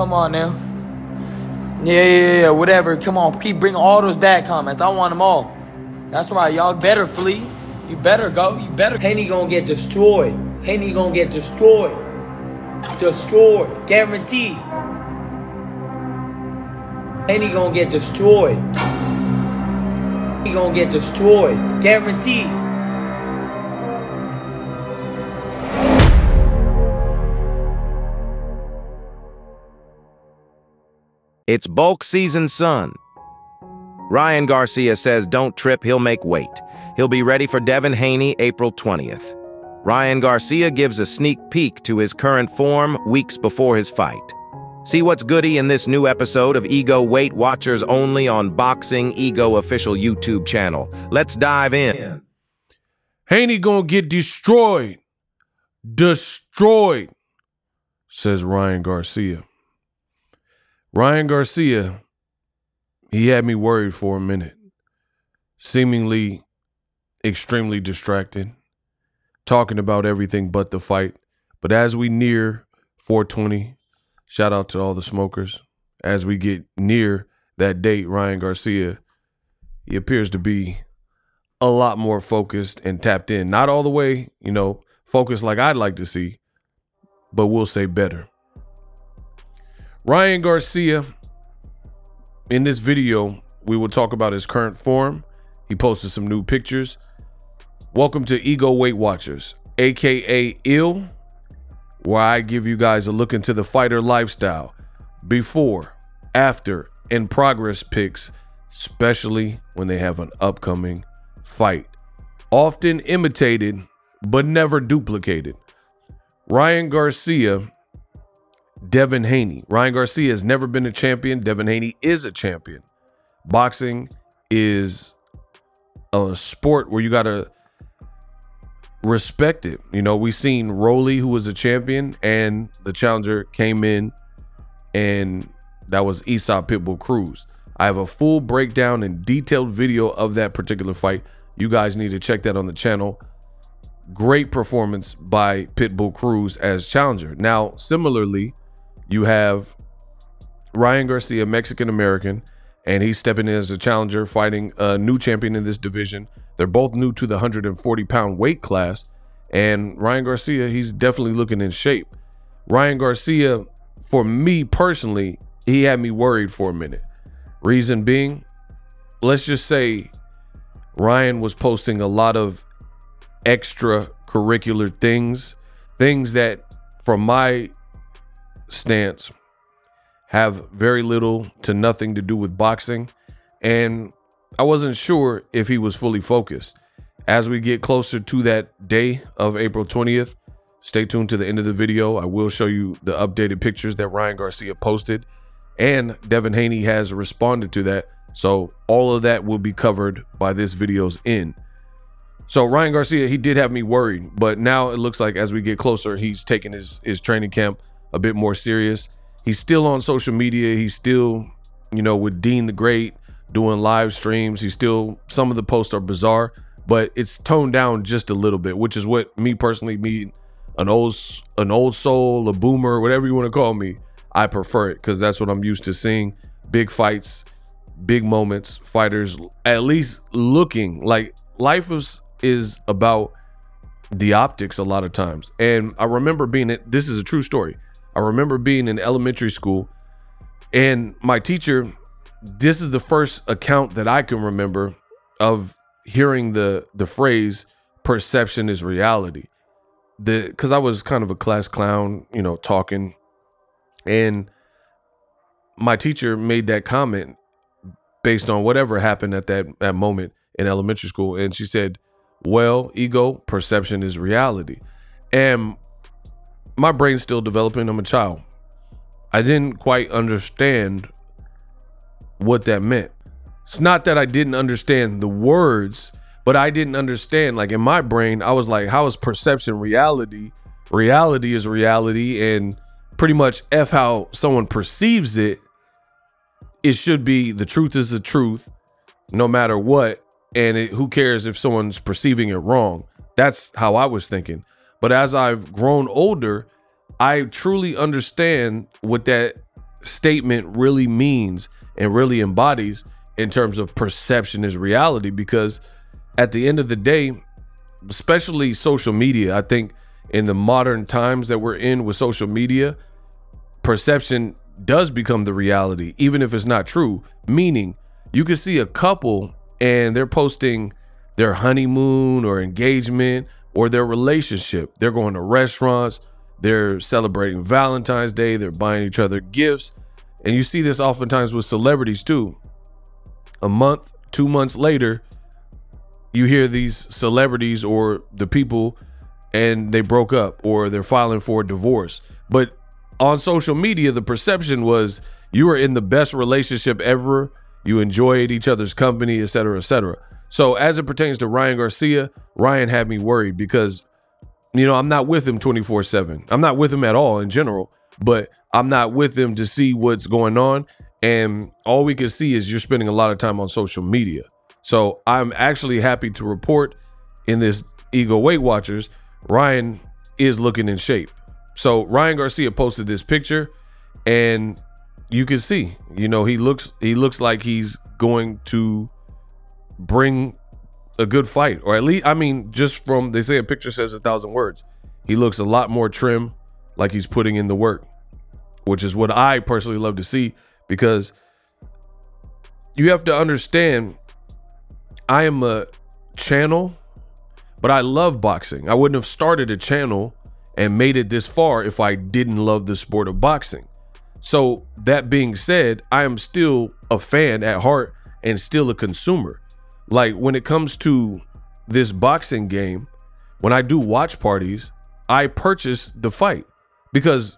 Come on now. Yeah, yeah, yeah, whatever. Come on, keep bring all those bad comments. I want them all. That's right, y'all better flee. You better go. You better. Haney gonna get destroyed. Haney gonna get destroyed. Destroyed. Guaranteed. Haney gonna get destroyed. He gonna get destroyed. Guaranteed. It's bulk season, son. Ryan Garcia says don't trip, he'll make weight. He'll be ready for Devin Haney April 20th. Ryan Garcia gives a sneak peek to his current form weeks before his fight. See what's goody in this new episode of Ego Weight Watchers only on Boxing Ego official YouTube channel. Let's dive in. Haney gonna get destroyed. Destroyed, says Ryan Garcia. Ryan Garcia, he had me worried for a minute. Seemingly extremely distracted, talking about everything but the fight. But as we near 420, shout out to all the smokers. As we get near that date, Ryan Garcia, he appears to be a lot more focused and tapped in. Not all the way, you know, focused like I'd like to see, but we'll say better. Ryan Garcia, in this video, we will talk about his current form. He posted some new pictures. Welcome to Ego Weight Watchers, aka Ill, where I give you guys a look into the fighter lifestyle before, after, and progress pics, especially when they have an upcoming fight. Often imitated, but never duplicated. Ryan Garcia Devin Haney. Ryan Garcia has never been a champion. Devin Haney is a champion. Boxing is a sport where you got to respect it. You know, we seen Rolly, who was a champion, and the challenger came in, and that was Isaac Pitbull Cruz. I have a full breakdown and detailed video of that particular fight. You guys need to check that on the channel. Great performance by Pitbull Cruz as challenger. Now, similarly, you have Ryan Garcia, Mexican American, and he's stepping in as a challenger, fighting a new champion in this division. They're both new to the 140 pound weight class. And Ryan Garcia, he's definitely looking in shape. Ryan Garcia, for me personally, he had me worried for a minute. Reason being, let's just say Ryan was posting a lot of extracurricular things, things that, from my stance have very little to nothing to do with boxing. And I wasn't sure if he was fully focused. As we get closer to that day of April 20th, stay tuned to the end of the video. I will show you the updated pictures that Ryan Garcia posted. And Devin Haney has responded to that. So all of that will be covered by this video's end. So Ryan Garcia, he did have me worried, but now it looks like as we get closer, he's taking his his training camp a bit more serious. He's still on social media. He's still, you know, with Dean the Great doing live streams. He's still some of the posts are bizarre, but it's toned down just a little bit, which is what me personally, me, an old an old soul, a boomer, whatever you want to call me, I prefer it because that's what I'm used to seeing. Big fights, big moments, fighters at least looking like life is is about the optics a lot of times. And I remember being it. This is a true story. I remember being in elementary school and my teacher, this is the first account that I can remember of hearing the the phrase perception is reality. The cuz I was kind of a class clown, you know, talking and my teacher made that comment based on whatever happened at that that moment in elementary school and she said, "Well, ego perception is reality." And my brain's still developing. I'm a child. I didn't quite understand what that meant. It's not that I didn't understand the words, but I didn't understand. Like in my brain, I was like, how is perception reality? Reality is reality, and pretty much F how someone perceives it, it should be the truth is the truth, no matter what. And it, who cares if someone's perceiving it wrong? That's how I was thinking. But as I've grown older, I truly understand what that statement really means and really embodies in terms of perception is reality. Because at the end of the day especially social media i think in the modern times that we're in with social media perception does become the reality even if it's not true. Meaning you can see a couple and they're posting their honeymoon or engagement or their relationship they're going to restaurants they're celebrating valentine's day they're buying each other gifts and you see this oftentimes with celebrities too. A month, two months later, you hear these celebrities or the people and they broke up or they're filing for a divorce. But on social media, the perception was you were in the best relationship ever. You enjoyed each other's company, et cetera, et cetera. So as it pertains to Ryan Garcia, Ryan had me worried because, you know, I'm not with him 24 seven. I'm not with him at all in general, but I'm not with him to see what's going on. And all we can see is you're spending a lot of time on social media. So I'm actually happy to report in this Ego Weight Watchers, Ryan is looking in shape. So Ryan Garcia posted this picture and you can see, you know, he looks he looks like he's going to bring a good fight or at least I mean just from they say a picture says a thousand words. He looks a lot more trim like he's putting in the work which is what I personally love to see because you have to understand I am a channel, but I love boxing. I wouldn't have started a channel and made it this far if I didn't love the sport of boxing. So, that being said, I am still a fan at heart and still a consumer. Like when it comes to this boxing game, when I do watch parties, I purchase the fight because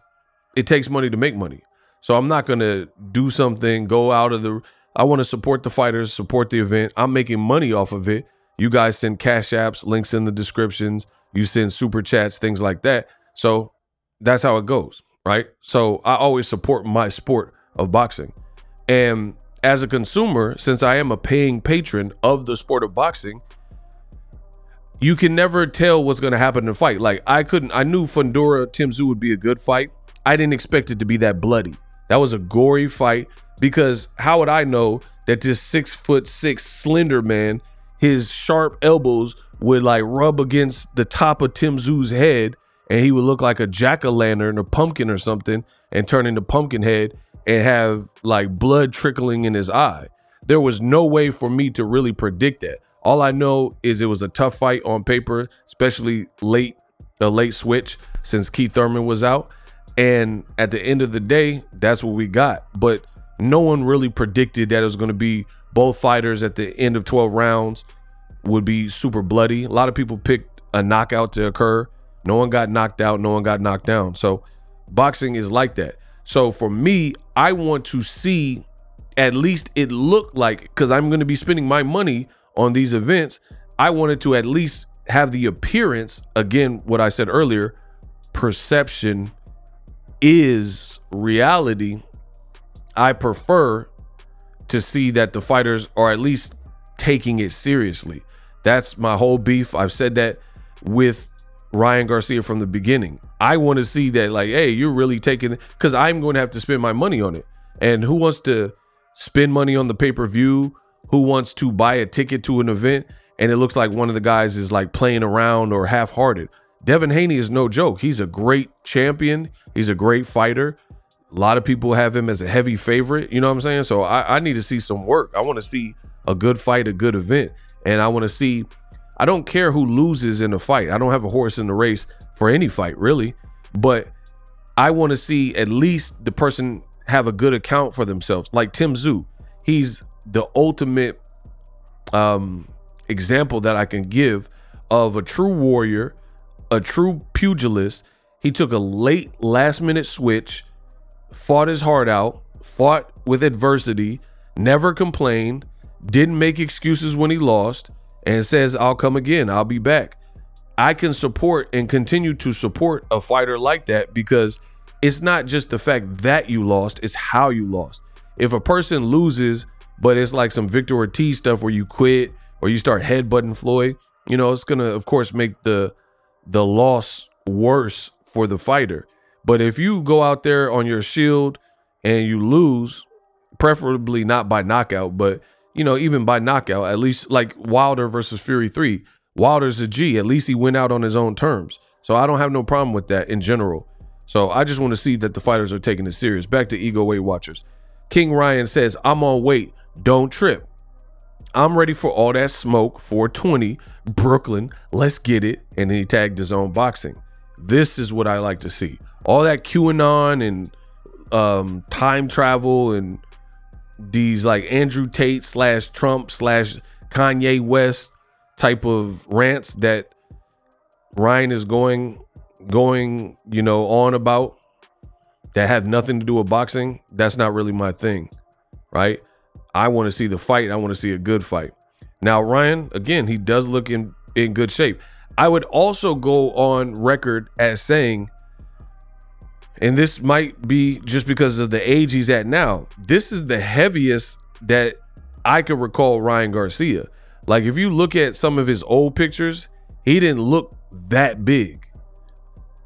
it takes money to make money. So I'm not going to do something, go out of the. I want to support the fighters, support the event. I'm making money off of it. You guys send cash apps, links in the descriptions. You send super chats, things like that. So that's how it goes, right? So I always support my sport of boxing. And as a consumer, since I am a paying patron of the sport of boxing, you can never tell what's going to happen in a fight. Like I couldn't, I knew Fundora Tim Tszyu would be a good fight. I didn't expect it to be that bloody. That was a gory fight because how would I know that this six foot six slender man, his sharp elbows would like rub against the top of Tim Tszyu's head and he would look like a jack o' lantern or pumpkin or something and turn into Pumpkinhead and have like blood trickling in his eye. There was no way for me to really predict that. All I know is it was a tough fight on paper, especially late, the late switch since Keith Thurman was out. And at the end of the day, that's what we got. But no one really predicted that it was going to be both fighters at the end of 12 rounds would be super bloody. A lot of people picked a knockout to occur. No one got knocked out, no one got knocked down. So boxing is like that. So for me, I want to see at least it look like because I'm going to be spending my money on these events. I wanted to at least have the appearance, again, what I said earlier, perception is reality, I prefer to see that the fighters are at least taking it seriously. That's my whole beef. I've said that with Ryan Garcia from the beginning. I want to see that, like, hey, you're really taking because I'm going to have to spend my money on it. And who wants to spend money on the pay per view? Who wants to buy a ticket to an event? And it looks like one of the guys is like playing around or half hearted. Devin Haney is no joke. He's a great champion. He's a great fighter. A lot of people have him as a heavy favorite. You know what I'm saying? So I, I need to see some work. I want to see a good fight, a good event. And I want to see, I don't care who loses in a fight. I don't have a horse in the race for any fight, really. But I want to see at least the person have a good account for themselves. Like Tim Tszyu, he's the ultimate um, example that I can give of a true warrior a true pugilist. He took a late last minute switch, fought his heart out, fought with adversity, never complained, didn't make excuses when he lost, and says, I'll come again, I'll be back. I can support and continue to support a fighter like that because it's not just the fact that you lost, it's how you lost. If a person loses, but it's like some Victor Ortiz stuff where you quit or you start headbutting Floyd, you know, it's gonna of course make the the loss worse for the fighter. But if you go out there on your shield and you lose, preferably not by knockout, but you know, even by knockout, at least like Wilder versus Fury 3. Wilder's a G. At least he went out on his own terms. So I don't have no problem with that in general. So I just want to see that the fighters are taking it serious. Back to Ego Weight Watchers. King Ryan says, I'm on weight. Don't trip. I'm ready for all that smoke. 420, Brooklyn. Let's get it. And he tagged his own boxing. This is what I like to see. All that QAnon and um, time travel and these like Andrew Tate slash Trump slash Kanye West type of rants that Ryan is going going, you know, on about that have nothing to do with boxing, that's not really my thing. Right? I want to see the fight. I want to see a good fight. Now, Ryan, again, he does look in in good shape. I would also go on record as saying and this might be just because of the age he's at now. This is the heaviest that I could recall Ryan Garcia. Like if you look at some of his old pictures, he didn't look that big.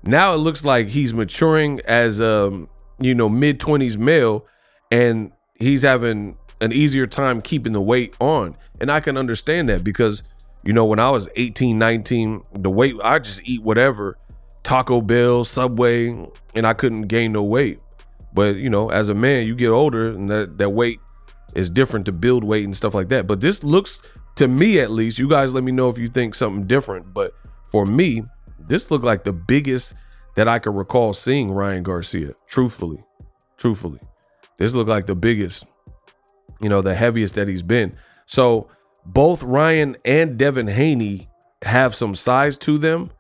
Now it looks like he's maturing as a you know mid 20s male and he's having an easier time keeping the weight on. And I can understand that because you know when I was 18, 19, the weight I just eat whatever Taco Bell, Subway, and I couldn't gain no weight. But you know, as a man, you get older, and that that weight is different to build weight and stuff like that. But this looks to me, at least, you guys let me know if you think something different. But for me, this looked like the biggest that I could recall seeing Ryan Garcia. Truthfully, truthfully, this looked like the biggest. You know, the heaviest that he's been. So both Ryan and Devin Haney have some size to them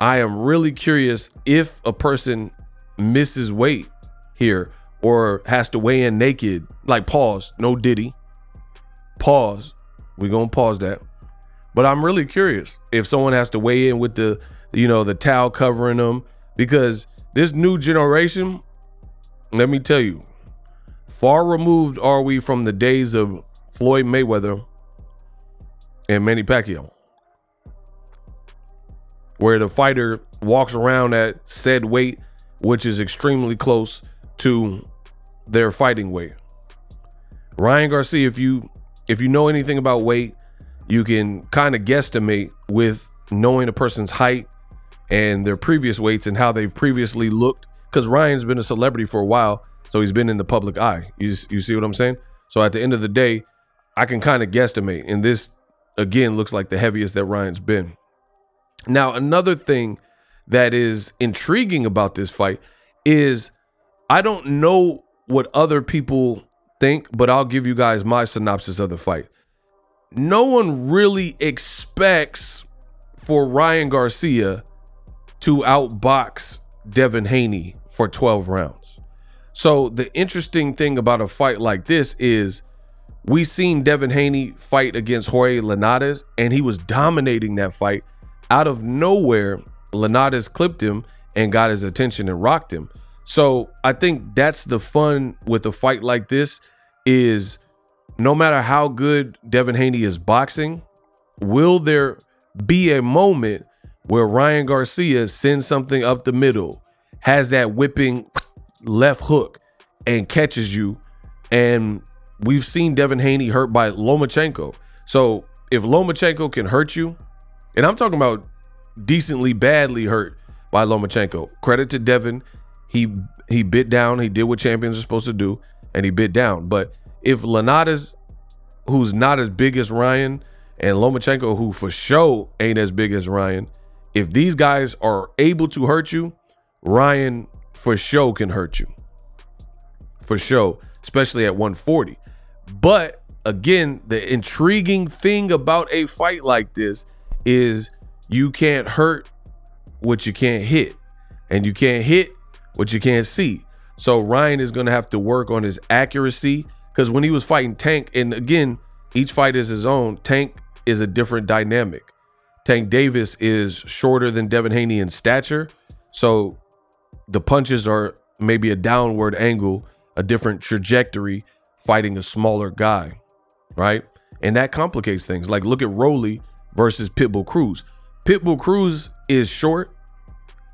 I am really curious if a person misses weight here or has to weigh in naked. Like pause, no Diddy. Pause. We're gonna pause that. But I'm really curious if someone has to weigh in with the, you know, the towel covering them because this new generation, let me tell you, far removed are we from the days of Floyd Mayweather and Manny Pacquiao where the fighter walks around at said weight, which is extremely close to their fighting weight. Ryan Garcia, if you if you know anything about weight, you can kind of guesstimate with knowing a person's height and their previous weights and how they've previously looked. Because Ryan's been a celebrity for a while, so he's been in the public eye. You you see what I'm saying? So at the end of the day, I can kind of guesstimate, and this again looks like the heaviest that Ryan's been. Now, another thing that is intriguing about this fight is I don't know what other people think, but I'll give you guys my synopsis of the fight. No one really expects for Ryan Garcia to outbox Devin Haney for 12 rounds. So the interesting thing about a fight like this is we seen Devin Haney fight against Jorge Linares and he was dominating that fight out of nowhere, Linares clipped him and got his attention and rocked him. So I think that's the fun with a fight like this is no matter how good Devin Haney is boxing, will there be a moment where Ryan Garcia sends something up the middle, has that whipping left hook and catches you. And we've seen Devin Haney hurt by Lomachenko. So if Lomachenko can hurt you, and I'm talking about decently badly hurt by Lomachenko. Credit to Devin. He he bit down. He did what champions are supposed to do, and he bit down. But if Linares, who's not as big as Ryan, and Lomachenko, who for sure ain't as big as Ryan, if these guys are able to hurt you, Ryan for sure can hurt you. For sure, especially at 140. But again, the intriguing thing about a fight like this is you can't hurt what you can't hit, and you can't hit what you can't see. So Ryan is going to have to work on his accuracy because when he was fighting Tank, and again, each fight is his own. Tank is a different dynamic. Tank Davis is shorter than Devin Haney in stature, so the punches are maybe a downward angle, a different trajectory, fighting a smaller guy, right? And that complicates things. Like look at Rolly versus Pitbull Cruz. Pitbull Cruz is short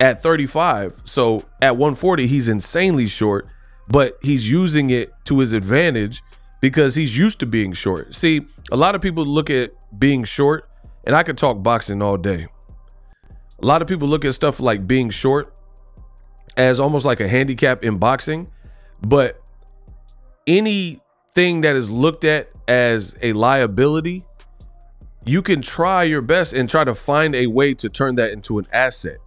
at 35. So at 140, he's insanely short. but he's using it to his advantage because he's used to being short. See, a lot of people look at being short, and I could talk boxing all day. A lot of people look at stuff like being short as almost like a handicap in boxing, but anything that is looked at as a liability, you can try your best and try to find a way to turn that into an asset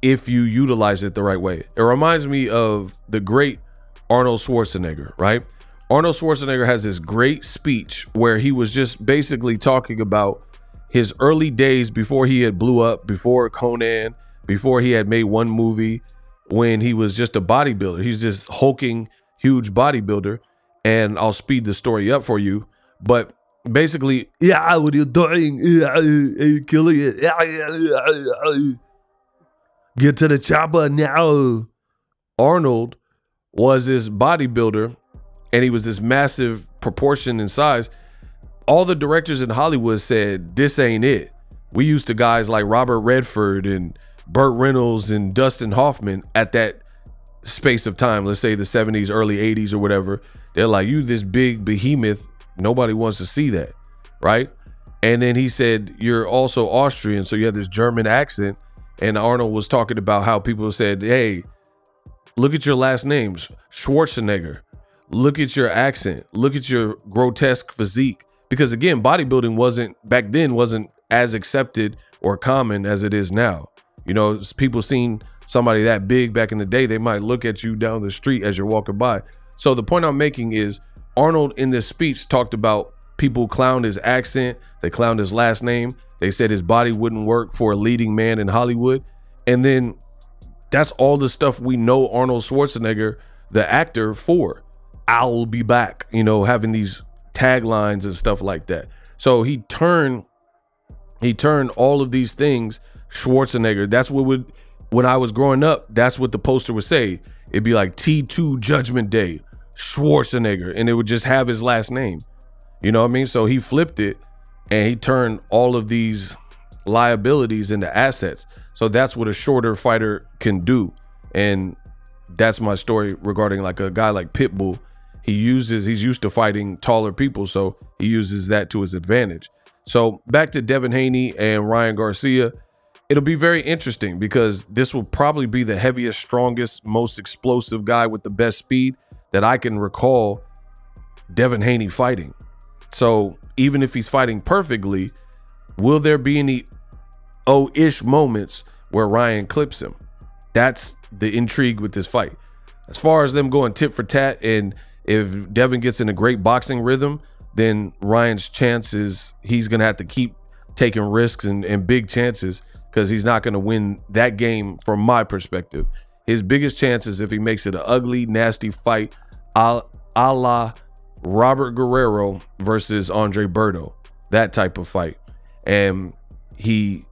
if you utilize it the right way. It reminds me of the great Arnold Schwarzenegger, right? Arnold Schwarzenegger has this great speech where he was just basically talking about his early days before he had blew up, before Conan, before he had made one movie, when he was just a bodybuilder. He's just hulking, huge bodybuilder. And I'll speed the story up for you. But basically, Yeah, what are you doing? Yeah, are you killing it? Yeah, yeah. Get to the chopper now. Arnold was this bodybuilder and he was this massive proportion in size. All the directors in Hollywood said, This ain't it. We used to guys like Robert Redford and Burt Reynolds and Dustin Hoffman at that space of time, let's say the 70s, early 80s, or whatever. They're like, You this big behemoth. Nobody wants to see that. Right. And then he said, You're also Austrian. So you have this German accent. And Arnold was talking about how people said, Hey, look at your last names Schwarzenegger. Look at your accent. Look at your grotesque physique. Because again, bodybuilding wasn't back then wasn't as accepted or common as it is now. You know, people seen somebody that big back in the day, they might look at you down the street as you're walking by. So the point I'm making is Arnold in this speech talked about people clowned his accent, they clowned his last name, they said his body wouldn't work for a leading man in Hollywood. And then that's all the stuff we know Arnold Schwarzenegger, the actor, for. I'll be back, you know, having these taglines and stuff like that. So he turned he turned all of these things Schwarzenegger. That's what would when I was growing up, that's what the poster would say. It'd be like T2 Judgment Day, Schwarzenegger, and it would just have his last name. You know what I mean? So he flipped it and he turned all of these liabilities into assets. So that's what a shorter fighter can do. And that's my story regarding like a guy like Pitbull. He uses he's used to fighting taller people, so he uses that to his advantage. So back to Devin Haney and Ryan Garcia. It'll be very interesting because this will probably be the heaviest, strongest, most explosive guy with the best speed that I can recall Devin Haney fighting. So even if he's fighting perfectly, will there be any oh ish moments where Ryan clips him? That's the intrigue with this fight. As far as them going tit for tat, and if Devin gets in a great boxing rhythm, then Ryan's chances he's gonna have to keep taking risks and, and big chances because he's not gonna win that game from my perspective. His biggest chance is if he makes it an ugly, nasty fight, a, la Robert Guerrero versus Andre Berto, that type of fight. And he,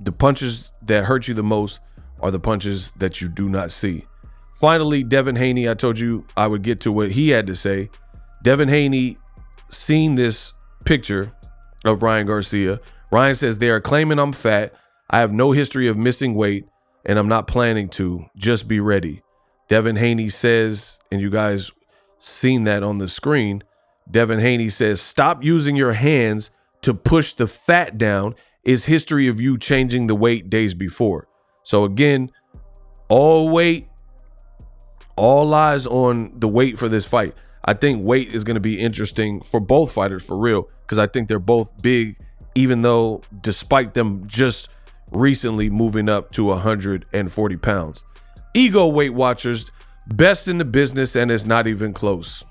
the punches that hurt you the most are the punches that you do not see. Finally, Devin Haney, I told you I would get to what he had to say. Devin Haney seen this picture of Ryan Garcia. Ryan says they are claiming I'm fat. I have no history of missing weight and I'm not planning to. Just be ready. Devin Haney says, and you guys seen that on the screen. Devin Haney says, stop using your hands to push the fat down. Is history of you changing the weight days before. So again, all weight, all lies on the weight for this fight. I think weight is going to be interesting for both fighters for real because I think they're both big, even though despite them just recently moving up to 140 pounds. Ego Weight Watchers, best in the business, and it's not even close.